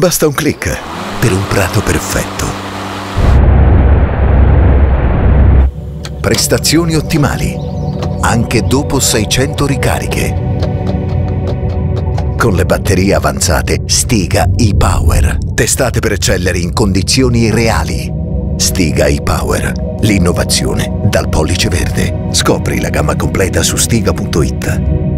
Basta un clic per un prato perfetto. Prestazioni ottimali, anche dopo 600 ricariche. Con le batterie avanzate Stiga e-Power, testate per eccellere in condizioni reali. Stiga e-Power, l'innovazione dal pollice verde. Scopri la gamma completa su stiga.it.